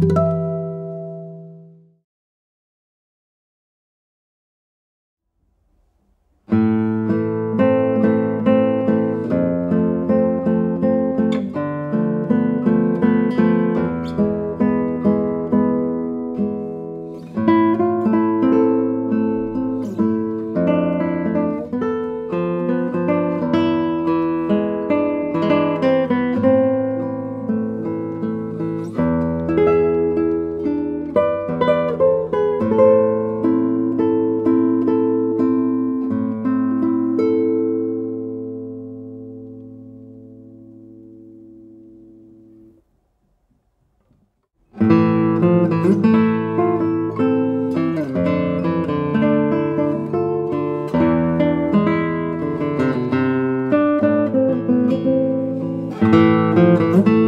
you Música